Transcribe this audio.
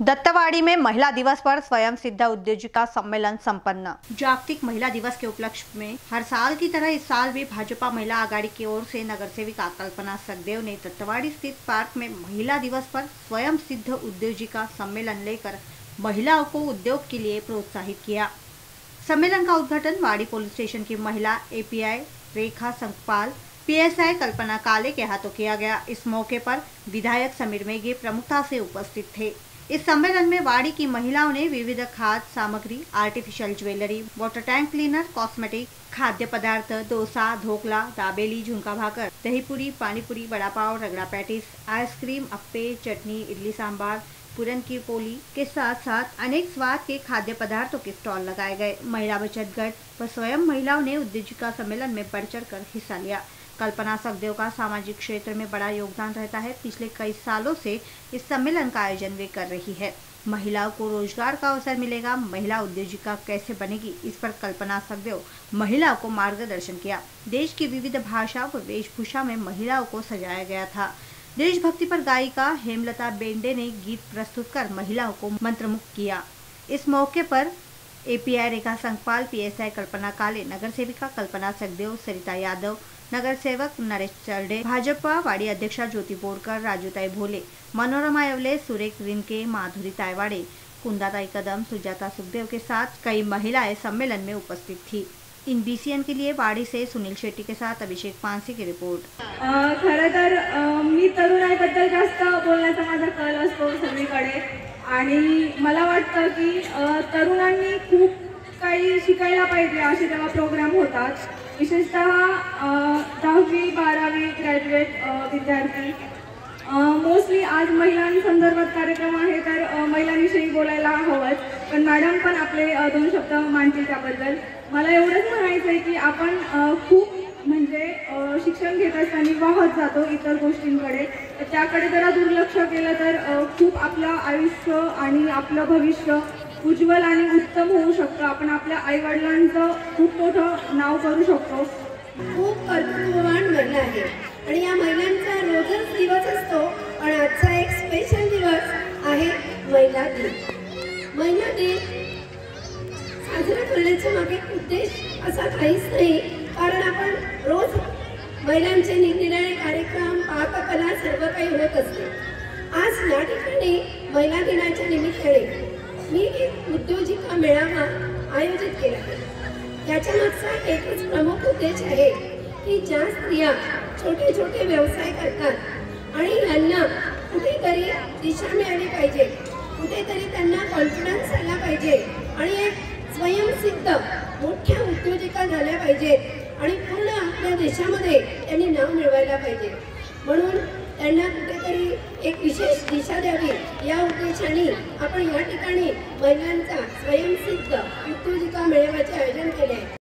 दत्तवाड़ी में महिला दिवस पर स्वयं सिद्ध उद्योजिका सम्मेलन संपन्न। जागतिक महिला दिवस के उपलक्ष्य में हर साल की तरह इस साल भी भाजपा महिला आघाड़ी की ओर से नगर सेविका कल्पना सखदेव ने दत्तवाड़ी स्थित पार्क में महिला दिवस पर स्वयं सिद्ध उद्योजिका सम्मेलन लेकर महिलाओं को उद्योग के लिए प्रोत्साहित किया। सम्मेलन का उद्घाटन वाड़ी पुलिस स्टेशन की महिला एपीआई रेखा संकपाल पीएसआई कल्पना काले के हाथों किया गया। इस मौके पर विधायक समीर मेघे प्रमुखता से उपस्थित थे। इस सम्मेलन में वाड़ी की महिलाओं ने विविध खाद्य सामग्री artificial jewellery water tank cleaner cosmetic खाद्य पदार्थ, डोसा, ढोकला, दाबेली, झुमका भाकर, dahi puri, panipuri vada pav ragda patties, ice cream, appe, chutney, idli sambar पूरन की पोली के साथ साथ अनेक स्वाद के खाद्य पदार्थों के स्टॉल लगाए गए। महिला बचत गट व स्वयं महिलाओं ने उद्योजिका सम्मेलन में बढ़ चढ़ कर हिस्सा लिया। कल्पना सखदेव का सामाजिक क्षेत्र में बड़ा योगदान रहता है। पिछले कई सालों से इस सम्मेलन का आयोजन वे कर रही है। महिलाओं को रोज़गार का अवसर मिलेगा। महिला उद्योजिका कैसे बनेगी, इस पर कल्पना सखदेव महिलाओं को मार्गदर्शन किया। देश की विविध भाषा व वेशभूषा में महिलाओं को सजाया गया था। देशभक्ति पर गायिका हेमलता बेंडे ने गीत प्रस्तुत कर महिलाओं को मंत्रमुग्ध किया। इस मौके पर एपीआई रेखा संघपाल पीएसआई कल्पना काले, नगर सेविका कल्पना सखदेव, सरिता यादव नगरसेवक नरेश चरडे भाजपा वाड़ी अध्यक्षा ज्योती बोरकर राजूताई भोले मनोरमा येवले सुरेख रिनके माधुरी तायवाड़े कुंदाताई कदम सुजाता सुखदेव के साथ कई महिलाएं सम्मेलन में उपस्थित थी। इन बीसीएन के लिए वाड़ी से सुनील शेट्टी के साथ अभिषेक पानसी की रिपोर्ट। खरं तर मी तरुणाईबद्दल जास्त बोलण्याचा माझा कल असतो सगळीकडे. आणि मला वाटतं की तरुणांनी खूप काही शिकायला पाहिजे असे तेव्हा प्रोग्राम होतात. विशेषतः दहावी बारावी ग्रॅज्युएट विद्यार्थी. मोस्टली आज महिलांसंदर्भात कार्यक्रम आहे तर महिलांविषयी बोलायला हवंच पण मॅडम पण आपले दोन शब्द मांडतील त्याबद्दल. मला एवढंच म्हणायचं आहे की आपण खूप म्हणजे शिक्षण घेत असताना वाहत जातो इतर गोष्टींकडे. तर त्याकडे जरा दुर्लक्ष केलं तर खूप आपलं आयुष्य आणि आपलं भविष्य उज्ज्वल आणि उत्तम होऊ शकतो. आपण आपल्या आईवडिलांचं खूप मोठं नाव करू शकतो. खूप कर्तृत्ववान महिला आहे. आणि या महिलांचा रोजच दिवस असतो पण आजचा एक स्पेशल दिवस आहे महिला दिन. महिला दिन साजरा करण्याचा मागे उद्देश असा काहीच नाही कारण आपण रोज महिलांचे निरनिराळे कार्यक्रम पाककला सर्व काही होत असते. आज या ठिकाणी महिला दिनाच्या निमित्ताने मी एक उद्योजिका मेळावा आयोजित केला. आहे याच्या मागचा एकच प्रमुख उद्देश आहे की ज्या स्त्रिया छोटे छोटे व्यवसाय करतात आणि यांना कुठेतरी दिशा मिळाली पाहिजे कुठेतरी त्यांना कॉन्फिडन्स आला पाहिजे आणि एक स्वयंसिद्ध मोठ्या उद्योजिका झाल्या पाहिजेत आणि पूर्ण आपल्या देशामध्ये त्यांनी नाव मिळवायला पाहिजे. म्हणून त्यांना कुठेतरी एक विशेष दिशा द्यावी. या उद्देशाने आपण या ठिकाणी महिलांचा स्वयंसिद्ध उद्योजिका मेळाव्याचे आयोजन केले आहे.